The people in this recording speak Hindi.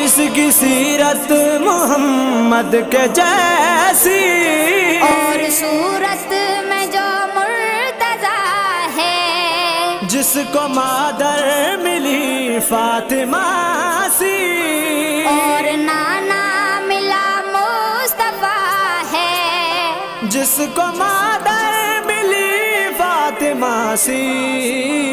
जिसकी सीरत मोहम्मद के जैसी। और सूरत में जो मुर्तजा है। जिसको मादर मिली फातिमा सी। और नाना मिला मुस्तफ़ा है। जिसको मादर मिली फातिमा सी।